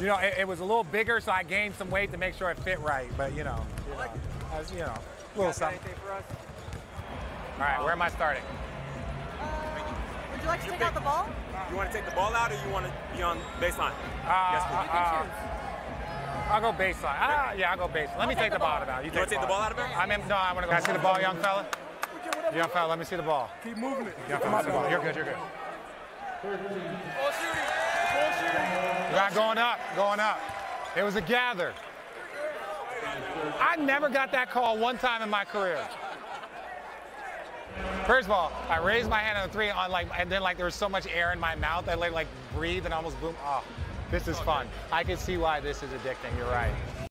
You know, it, it was a little bigger, so I gained some weight to make sure it fit right. But you know, you know, as, you know, a little something. All right, where am I starting? Would you like to take out the ball? You want to take the ball out or you want to be on baseline? Uh, Yes, please. You. I'll go baseline. Ah, yeah, I'll go baseline. Let me take the ball out of it. You You want to take the ball out of it? I'm in, no, I want to go. Can I see the ball, young fella? Young fella, let me see the ball. Keep moving it. Young fella, see the ball. You're good, you're good. Not going up, going up. It was a gather. I never got that call one time in my career. First of all, I raised my hand on the three on like, and then like there was so much air in my mouth I like, like breathed and almost boom. Oh, this is fun. I can see why this is addicting. You're right.